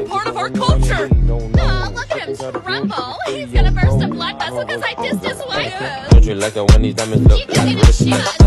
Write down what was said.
important part of our culture. Oh, look at him tremble. He's gonna burst a blood vessel because I dissed his wife. Don't you like it when these diamonds look like this?